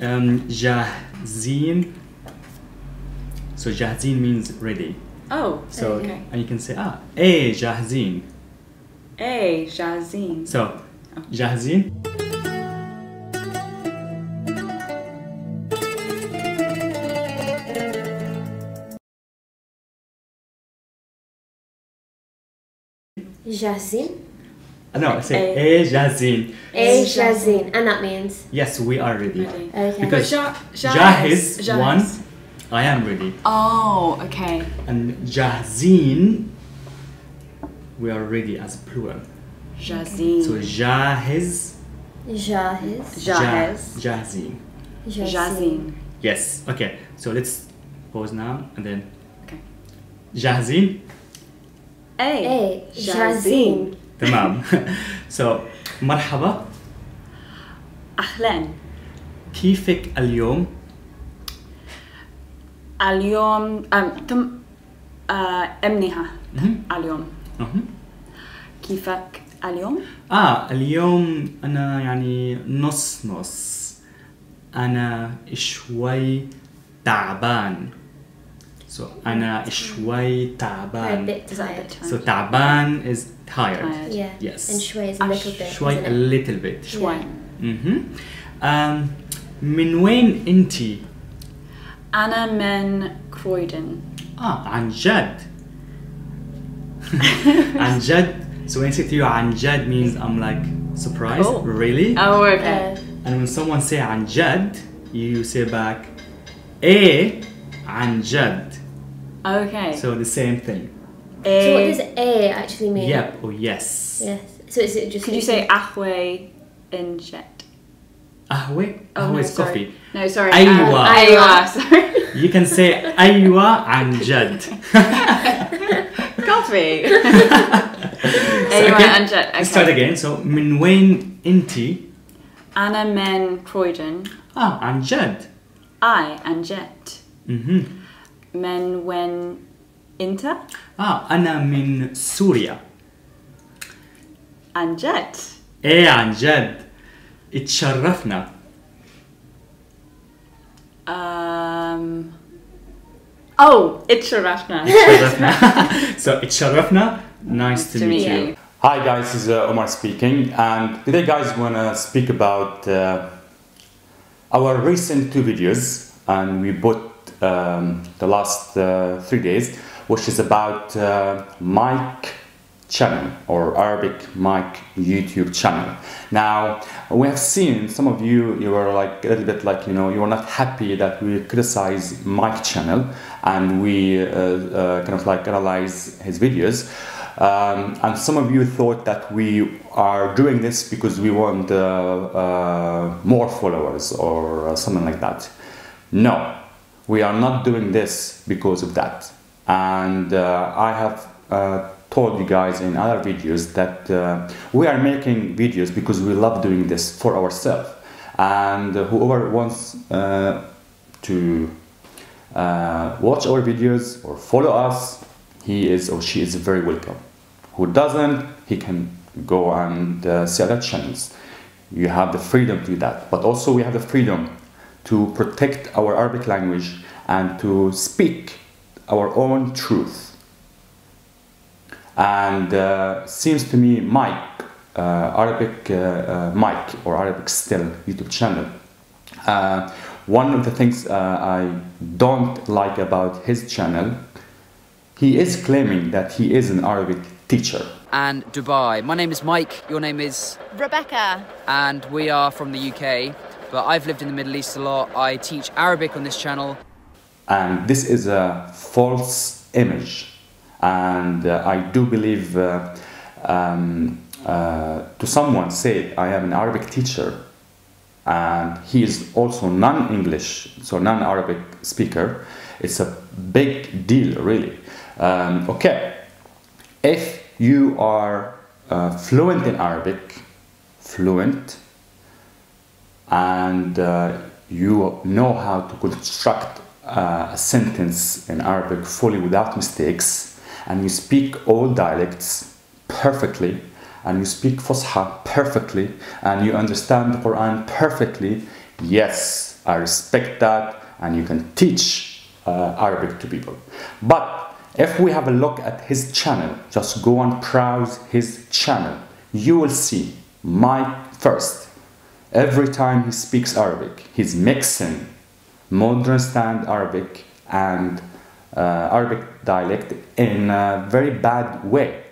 um, jahzin. So jahzin means ready. Oh, so okay. And you can say ah, eh jahzin. Eh jahzin. So jahzin. Jahzin. Uh, no, I say eh. Ejazin. Ejazin. And that means? Yes, we are ready. ready. Okay. Because ja, ja, Jahiz, one, I am ready. Oh, okay. And "jazin," we are ready as plural. Jazin. So Jahiz. Jahiz. Jahiz. Jazin. Yes, okay. So let's pause now and then. Okay. Jahzin. A. A. Jazin. تمام. so مرحبا. أهلا. كيفك اليوم؟ اليوم أم تم آه أمنها مهم. اليوم. كيفك اليوم؟ آه اليوم أنا يعني نص نص أنا شوي تعبان so انا شوي a تعبان bit Is that a tired bit so tired? تعبان is tired Tired. yeah Yes. and شوي is a little bit شوي isn't a it? little bit شوي. مهم. um, من وين انتي؟ أنا من كرويدن. اه عن جد عن جد so when I say to you عن جد means I'm like surprised Cool. really Oh, okay. Uh, And when someone say عن جد, you say back إيه عن جد. Okay. So the same thing. A. So what does a actually mean? Yep or yes. Yes. So is it just? Could you say ahwe in Chet? Ahwe. Oh, no, is sorry. coffee. No, sorry. Aywa. Um, ah, aywa. Sorry. You can say aywa and Jed. coffee. aywa okay. and Jed. Okay. Let's start again. So Minwain inti. Anna men Croydon. Ah, and I and Jet. Mhm. من when انت آه أنا من سوريا. and jet. إيه عن جد. اتشرفنا. Um, oh, اتشرفنا. اتشرفنا. so اتشرفنا. Nice to To meet meet you. you. Hi guys, this is uh, Omar speaking, and today guys wanna speak about uh, our recent two videos, and we put um, the last uh, three days, which is about uh, Mike channel or Arabic Mike YouTube channel. Now we have seen some of you, you were like a little bit like you know you were not happy that we criticize Mike channel and we uh, uh, kind of like analyze his videos. Um, and some of you thought that we are doing this because we want uh, uh, more followers or uh, something like that. No, we are not doing this because of that. And uh, I have uh, told you guys in other videos that uh, we are making videos because we love doing this for ourselves. And whoever wants uh, to uh, watch our videos or follow us, he is or she is very welcome. Who doesn't, he can go and uh, see other channels. You have the freedom to do that, but also we have the freedom to protect our Arabic language and to speak our own truth. And uh, seems to me, Mike, uh, Arabic uh, uh, Mike or Arabic Still YouTube channel. Uh, one of the things uh, I don't like about his channel, he is claiming that he is an Arabic teacher. and Dubai. My name is Mike, your name is, Rebecca. and we are from the UK, but I've lived in the Middle East a lot. I teach Arabic on this channel. and this is a false image. And uh, i do believe uh, um, uh, to someone say i am an arabic teacher. And he is also non-english so non-arabic speaker. It's a big deal really. Um, okay. If you are uh, fluent in arabic fluent and uh, you know how to construct uh, a sentence in Arabic fully without mistakes, and you speak all dialects perfectly, and you speak Fusha perfectly, and you understand the Quran perfectly, yes, I respect that, and you can teach uh, Arabic to people. But if we have a look at his channel, just go and browse his channel, you will see my first. Every time he speaks Arabic, he's mixing modern standard Arabic and uh, Arabic dialect in a very bad way.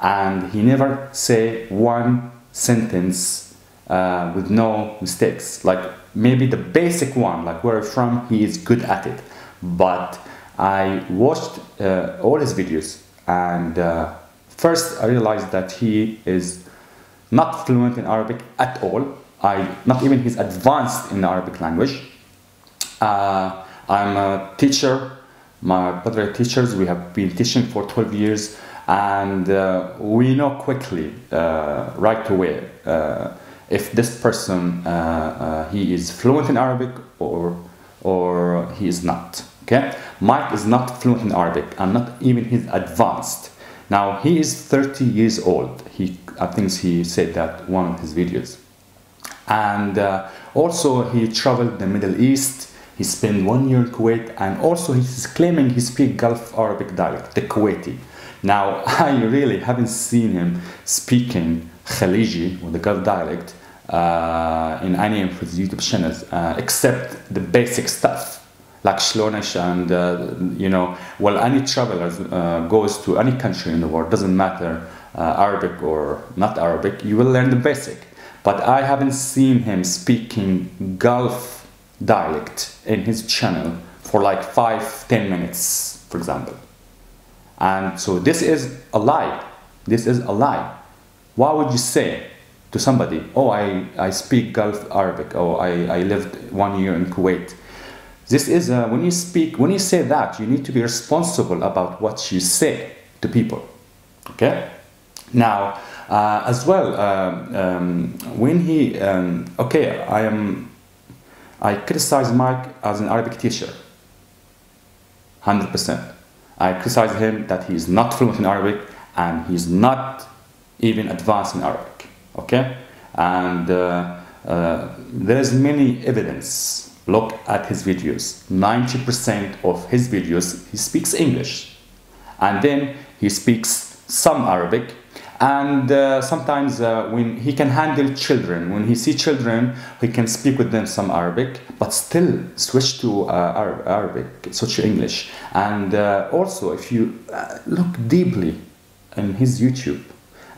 And he never say one sentence uh, with no mistakes. Like maybe the basic one, like where from, he is good at it. But I watched uh, all his videos and uh, first I realized that he is not fluent in Arabic at all. I not even he's advanced in the Arabic language. Uh, I'm a teacher. My brother teachers. We have been teaching for 12 years, and uh, we know quickly, uh, right away, uh, if this person uh, uh, he is fluent in Arabic or or he is not. Okay, Mike is not fluent in Arabic, and not even he's advanced. Now he is 30 years old. He, I think he said that one of his videos, and uh, also he traveled the Middle East. He spent one year in Kuwait, and also he's claiming he speaks Gulf Arabic dialect, the Kuwaiti. Now I really haven't seen him speaking Khaliji or the Gulf dialect uh, in any of his YouTube channels, uh, except the basic stuff like Shlonish and uh, you know, well, any traveler uh, goes to any country in the world, doesn't matter uh, Arabic or not Arabic, you will learn the basic. But I haven't seen him speaking Gulf dialect in his channel for like five, ten minutes, for example. And so this is a lie. This is a lie. Why would you say to somebody, oh, I, I speak Gulf Arabic, or I, I lived one year in Kuwait? This is, uh, when you speak, when you say that, you need to be responsible about what you say to people. Okay? Now, uh, as well, um, um, when he, um, okay, I am, I criticize Mike as an Arabic teacher, 100%. I criticize him that he is not fluent in Arabic and he's not even advanced in Arabic. Okay, and uh, uh, there is many evidence. Look at his videos. 90% of his videos he speaks English, and then he speaks some Arabic. And uh, sometimes uh, when he can handle children, when he see children, he can speak with them some Arabic, but still switch to uh, Arab, Arabic, switch to English. And uh, also, if you uh, look deeply in his YouTube,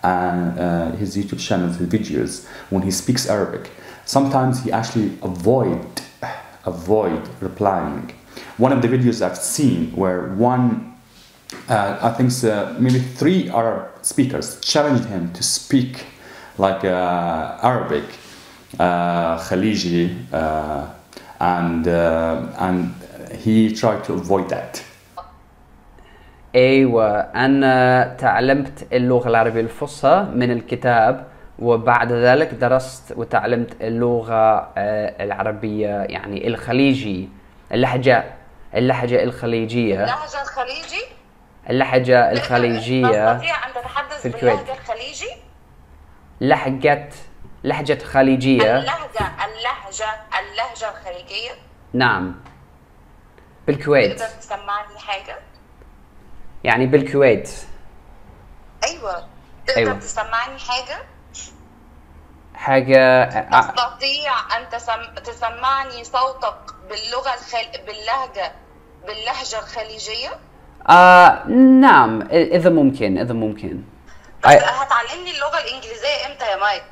and uh, his YouTube channels, his videos, when he speaks Arabic, sometimes he actually avoid avoid replying. One of the videos I've seen where one, uh, I think uh, maybe three Arab speakers challenged him to speak like uh, Arabic, uh, Khaliji, uh, and uh, and he tried to avoid that. ايوه انا تعلمت اللغه العربيه الفصحى من الكتاب وبعد ذلك درست وتعلمت اللغه آه، العربيه يعني الخليجي اللهجه اللهجه الخليجيه اللهجة الخليجي تستطيع أن تتحدث في الكويت. باللهجة الخليجي لهجه لهجه خليجية. اللهجة اللهجة اللهجة الخليجية؟ نعم. بالكويت. تقدر تسمعني حاجة؟ يعني بالكويت. أيوة. تقدر أيوة. تسمعني حاجة؟ حاجة آه، تستطيع أن تسم... تسمعني صوتك باللغة الخل... باللهجة باللهجة الخليجية؟ آه نعم اذا ممكن اذا ممكن بس I- هتعلمني اللغة الإنجليزية إمتى يا مايك؟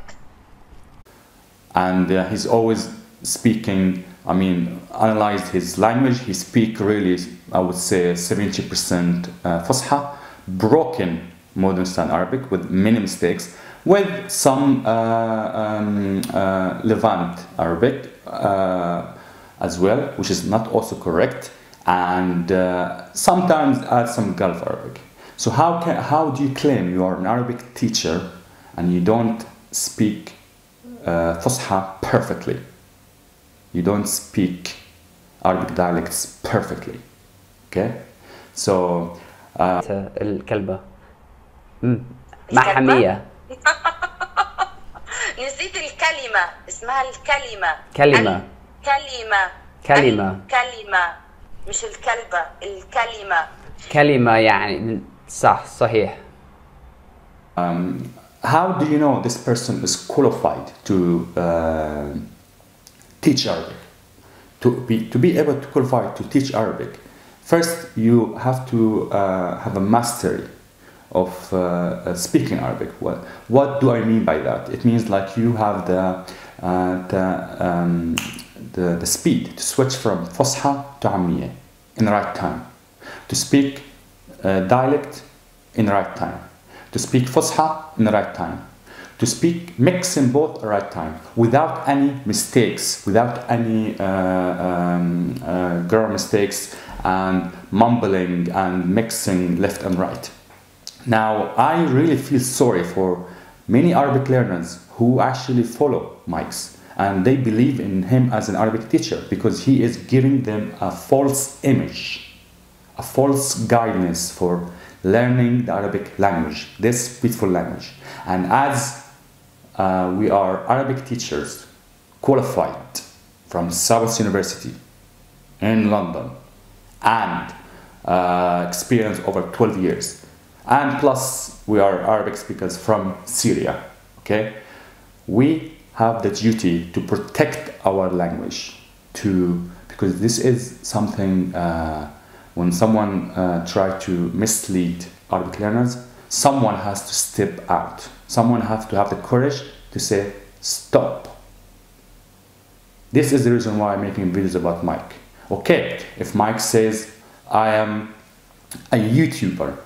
and uh, he's always speaking i mean analyze his language he speak really i would say 70% uh, fusha broken modern standard arabic with many mistakes with some uh, um, uh, levant arabic uh, as well which is not also correct and uh, sometimes add some gulf arabic so how can how do you claim you are an arabic teacher and you don't speak uh, Fusha perfectly. You don't speak Arabic dialects perfectly. Okay? So, uh, الكلبه مم. مع الكلبة؟ حميه نسيت الكلمة اسمها الكلمة كلمه ال- كلمة كلمة. كلمة مش الكلبة الكلمة كلمة يعني صح صحيح Um, how do you know this person is qualified to uh, teach Arabic? To be, to be able to qualify to teach Arabic, first you have to uh, have a mastery of uh, uh, speaking Arabic. What, what do I mean by that? It means like you have the, uh, the, um, the, the speed to switch from Fusha to Ammiya in the right time, to speak uh, dialect in the right time, to speak Fusha in the right time, to speak mix in both right time without any mistakes, without any uh, um, uh, grammar mistakes and mumbling and mixing left and right. Now, I really feel sorry for many Arabic learners who actually follow Mike's and they believe in him as an Arabic teacher because he is giving them a false image, a false guidance for learning the Arabic language, this beautiful language. And as uh, we are Arabic teachers qualified from SOAS University in London and uh, experience over 12 years. And plus, we are Arabic speakers from Syria. Okay, we have the duty to protect our language, to because this is something. Uh, when someone uh, try to mislead Arabic learners, someone has to step out. Someone has to have the courage to say stop. This is the reason why I'm making videos about Mike. Okay, if Mike says I am a YouTuber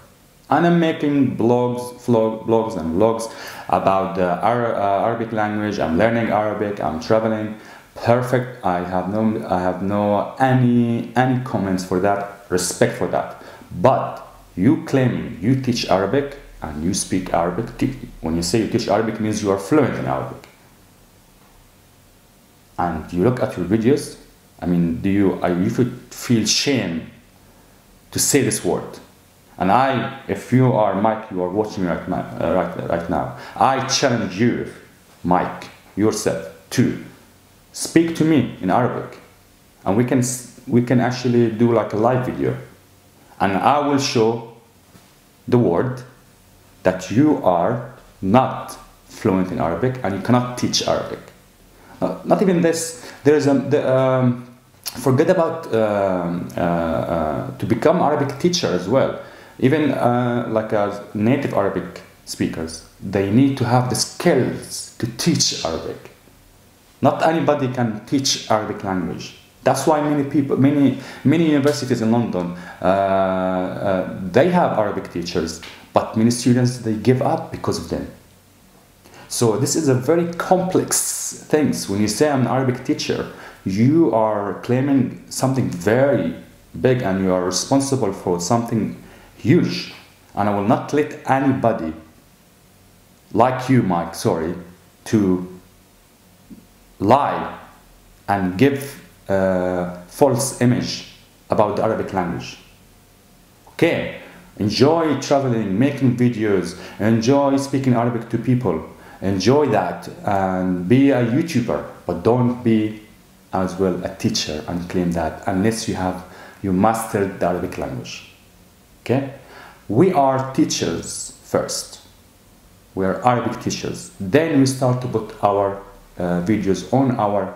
and I'm making blogs, vlog, blogs and vlogs about the uh, Arabic language, I'm learning Arabic, I'm traveling, perfect. I have no, I have no any any comments for that, respect for that. But you claiming you teach Arabic and you speak Arabic. When you say you teach Arabic, means you are fluent in Arabic. And you look at your videos. I mean, do you are you feel shame to say this word? And I, if you are Mike, you are watching right, uh, right, right now. I challenge you, Mike, yourself, to speak to me in Arabic, and we can we can actually do like a live video, and I will show the world that you are not fluent in Arabic and you cannot teach Arabic. Uh, not even this. There is a the, um, forget about um, uh, uh, to become Arabic teacher as well. Even uh, like as native Arabic speakers, they need to have the skills to teach Arabic. Not anybody can teach Arabic language. That's why many people, many many universities in London, uh, uh, they have Arabic teachers, but many students they give up because of them. So this is a very complex things. When you say I'm an Arabic teacher, you are claiming something very big and you are responsible for something huge. And I will not let anybody like you, Mike, sorry, to lie and give a false image about the Arabic language. Okay, enjoy traveling, making videos, enjoy speaking Arabic to people, enjoy that and be a YouTuber, but don't be as well a teacher and claim that unless you have you mastered the Arabic language. Okay, we are teachers first. We are Arabic teachers. Then we start to put our uh, videos on our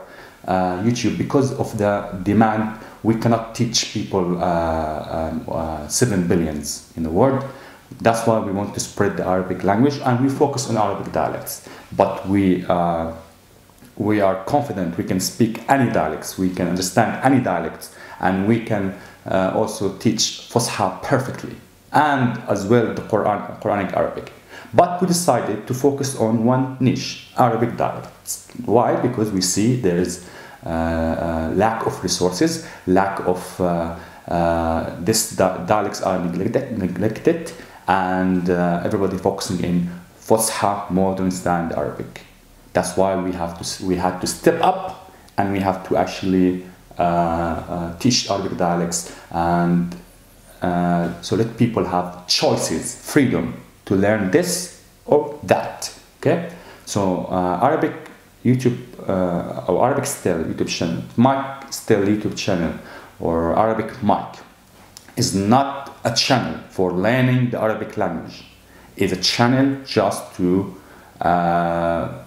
uh, YouTube because of the demand. We cannot teach people uh, um, uh, seven billions in the world. That's why we want to spread the Arabic language and we focus on Arabic dialects. But we uh, we are confident we can speak any dialects, we can understand any dialects, and we can uh, also teach Fusha perfectly, and as well the Quran, Quranic Arabic. But we decided to focus on one niche, Arabic dialects. Why? Because we see there is uh, uh, lack of resources, lack of uh, uh, dialects are neglected, neglected and uh, everybody focusing in Fusha modern standard Arabic. That's why we have to we had to step up and we have to actually teach Arabic dialects and uh, so let people have choices, freedom to learn this or that. Okay, so uh, Arabic YouTube uh, or Arabic Still YouTube channel, Mike Still YouTube channel, or Arabic Mike is not a channel for learning the Arabic language. It's a channel just to, uh,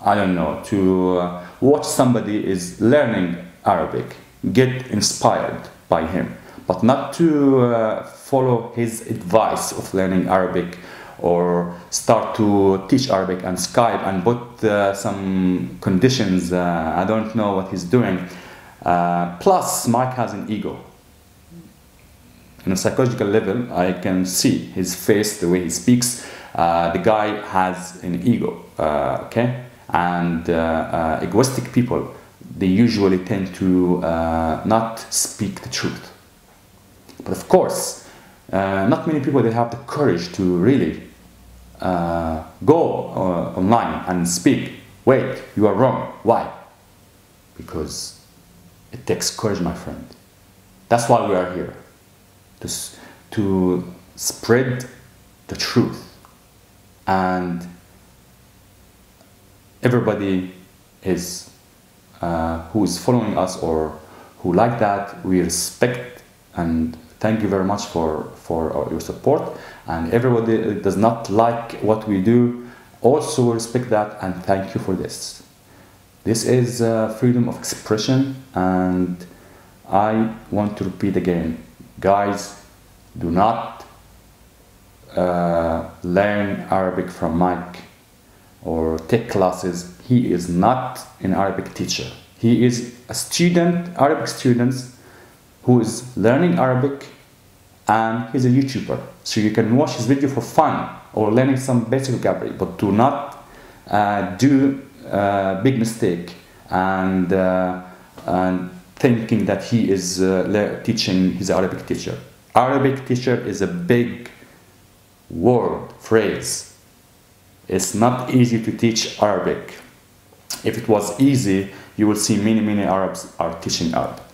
I don't know, to uh, watch somebody is learning Arabic, get inspired by him, but not to uh, follow his advice of learning Arabic or start to teach Arabic and Skype and put uh, some conditions. Uh, I don't know what he's doing. Uh, plus, Mike has an ego. On a psychological level, I can see his face, the way he speaks. Uh, the guy has an ego, uh, okay? And egoistic people, they usually tend to uh, not speak the truth. But of course, uh, not many people they have the courage to really uh, go uh, online and speak. Wait, you are wrong. Why? Because it takes courage, my friend. That's why we are here to, to spread the truth. And everybody is who is following us or who like that, we respect and thank you very much for, for uh, your support. And everybody does not like what we do, also respect that and thank you for this. This is uh, freedom of expression, and I want to repeat again, guys, do not uh, learn Arabic from Mike or take classes. He is not an Arabic teacher. He is a student, Arabic student, who is learning Arabic, and he's a YouTuber. So you can watch his video for fun or learning some basic vocabulary, but do not uh, do a big mistake and, uh, and thinking that he is uh, teaching his Arabic teacher. Arabic teacher is a big word, phrase. It's not easy to teach Arabic. If it was easy, you will see many, many Arabs are teaching Arabic.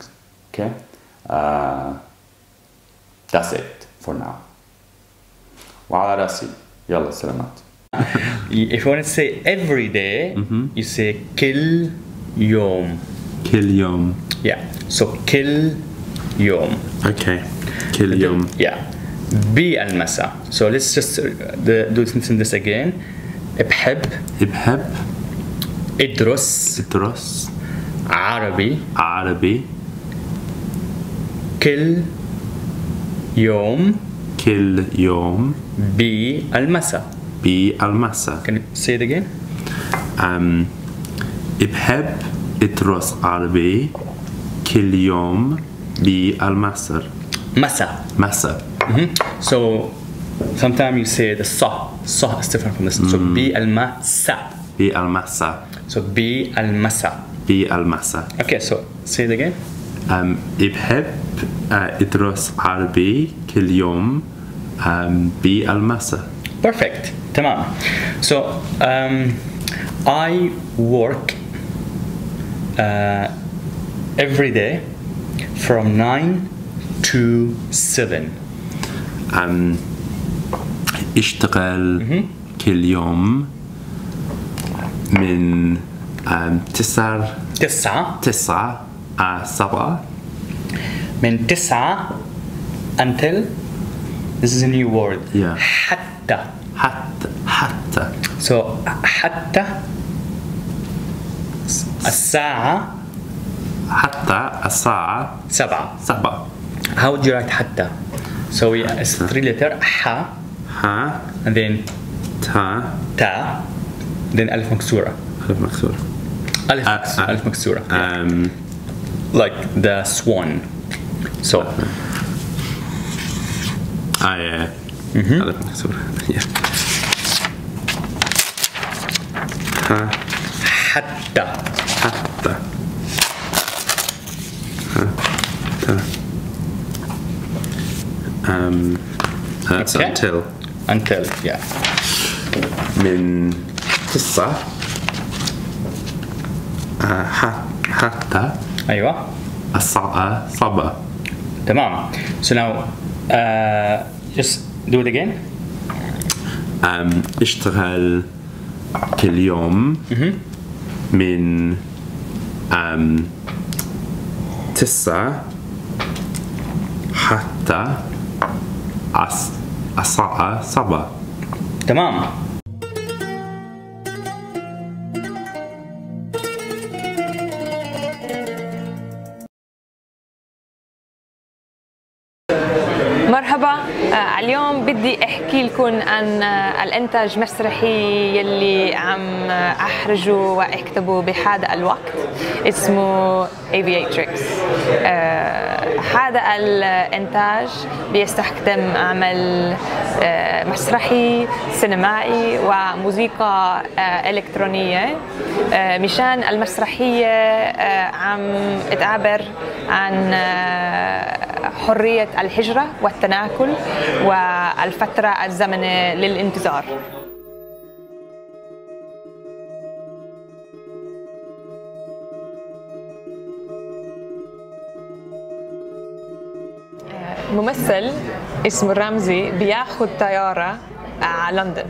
Okay? Uh, that's it for now. وعلى راسي يلا سلامات If you want to say every day, you say كل يوم. كل يوم Yeah. So كل يوم. اوكي كل يوم Yeah. بالمساء. So let's just uh, the, do this again. بحب بحب إدرس إدرس عربي عربي كل يوم كل يوم بالمساء. بالمساء Can you say it again? أم بحب ادرس عربي كل يوم بالمساء مساء. مساء Mhm. So sometimes you say the sa. Sa is different from this. So بالمساء. بالمساء So بالمساء. بالمساء Okay, so say it again. أم بحب آه، ادرس عربي كل يوم أم بالمساء Perfect. تمام. So um, I work uh, every day from 9 to 7. أم اشتغل كل يوم من أم تسع تسعة. تسعة à سبعة. من تسعة until this is a new word. Yeah. حتى. حتى حتى. So حتى. الساعة. حتى الساعة. سبعة. سبعة. How would you write حتى? So we it's three letter ح ها and then تا. تا. then alif maksura. Alif maksura. Alif, uh, alif maksura. Um, yeah. Like the swan. So. Ah, yeah. Uh, mm -hmm. Alif maksura. Yeah. Hatta. Hatta. Hatta. Um, that's okay. until. Until, yeah. Min. تسعة آه، ح- حتى أيوة. الساعة سبعة تمام. So now uh, just do it again. أم اشتغل كل يوم من أم تسعة حتى أسعة سبعة تمام. مرحبا. آه، اليوم بدي أحكي لكم عن آه، الإنتاج المسرحي يلي عم آه، أحرجه وأكتبه بهذا الوقت. اسمه Aviatrix. هذا الإنتاج بيستخدم عمل آه، مسرحي سينمائي وموسيقى آه، إلكترونية. آه، مشان المسرحية عم تعبر عن حرية الهجرة والتناكل والفترة الزمنية للانتظار. ممثل اسمه رمزي بياخد طيارة على لندن.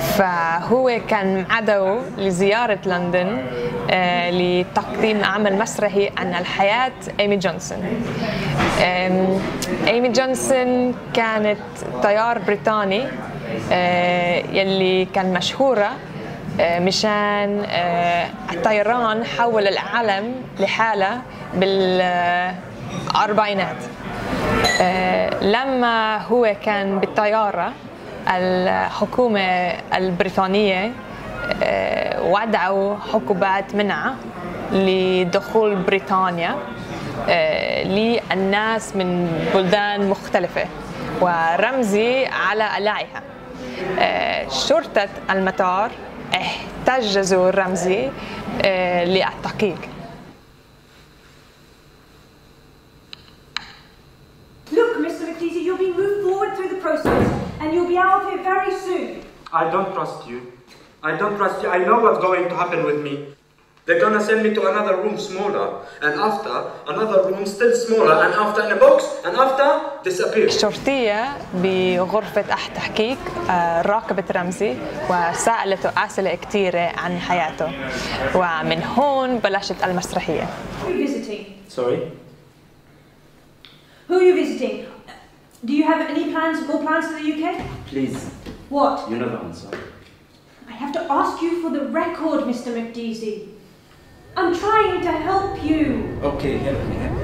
فهو كان عدو لزيارة لندن آه، لتقديم عمل مسرحي عن الحياة إيمي جونسون. إيمي جونسون كانت طيار بريطاني آه، يلي كان مشهورة آه، مشان آه، الطيران حول العالم لحالة بالأربعينات. آه، لما هو كان بالطيارة الحكومة البريطانية آه، وضعوا حقوبات منع لدخول بريطانيا آه، للناس من بلدان مختلفة ورمزي على قلاعها آه، شرطة المطار احتجزوا رمزي آه، للتحقيق. I don't trust you. I don't trust you. I know what's going to happen with me. They're gonna send me to another room smaller, and after another room still smaller, and after in a box, and after disappear. الشرطية بغرفة التحقيق آه، راقبت رمزي وسألته أسئلة كثيرة عن حياته ومن هون بلشت المسرحية Who are you visiting? Sorry? Who are you visiting? Do you have any plans, more plans for the UK? Please, What? you know the answer. I have to ask you for the record, Mr. McDeasy. I'm trying to help you. Okay, help me.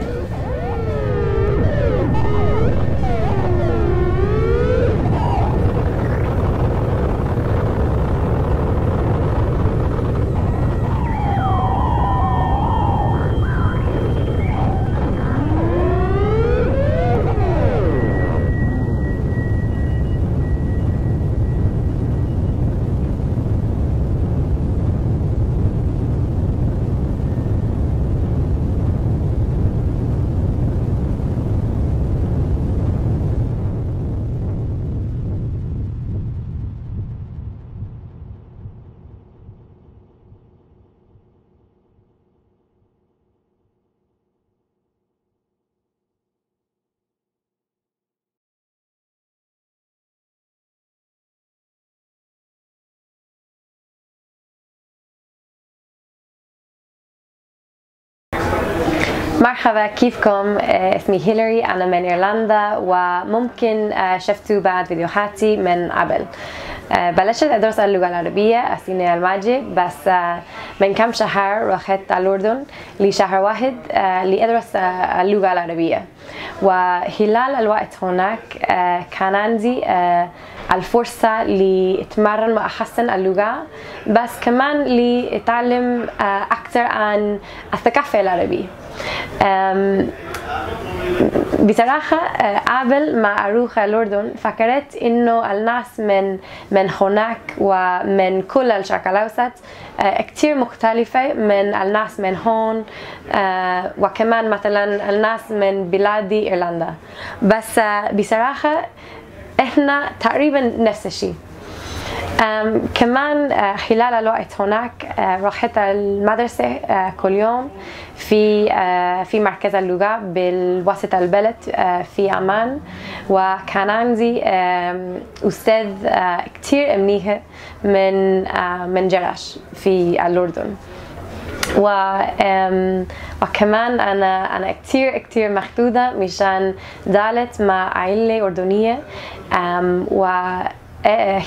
مرحبا كيفكم؟ آه، اسمي هيلاري أنا من إيرلندا وممكن آه، شفتوا بعد فيديوهاتي من قبل. آه، بلشت أدرس اللغة العربية السنة الماضية بس من كم شهر رحت الأردن لشهر واحد لأدرس اللغة العربية. وخلال الوقت هناك كان عندي الفرصة لأتمرن وأحسن اللغة بس كمان لأتعلم آه، أكثر عن الثقافة العربية. بصراحة آه، قبل ما أروح الأردن فكرت إنه الناس من من هناك ومن كل الشرق الأوسط آه، كتير مختلفة من الناس من هون وكمان مثلا الناس من بلاد إيرلندا. بس بصراحة إحنا تقريبا نفس الشيء. كمان آه، خلال الوقت هناك آه، رحت المدرسة آه، كل يوم في في مركز اللغة بالوسط البلد في عمان وكان عندي أستاذ كتير منيح من من جرش في الأردن. و وكمان أنا أنا كثير كثير مخدودة مشان دالت مع عائله أردنية و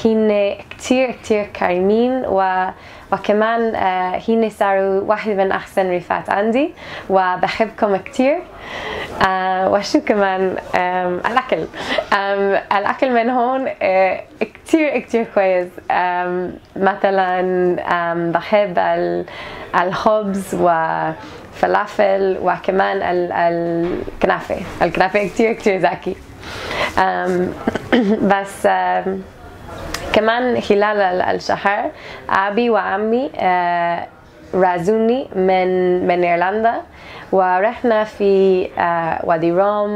هن كتير كتير كريمين و وكمان آه، هن صاروا واحد من أحسن رفات عندي وبحبكم كتير. آه، وشو كمان؟ الأكل. الأكل من هون آه، كتير كتير كويس. مثلا بحب ال- الخبز وفلافل وكمان ال- الكنافة الكنافة كتير كتير زاكي بس كمان خلال ال- الشهر أبي وعمي رازوني من من إيرلندا ورحنا في وادي روم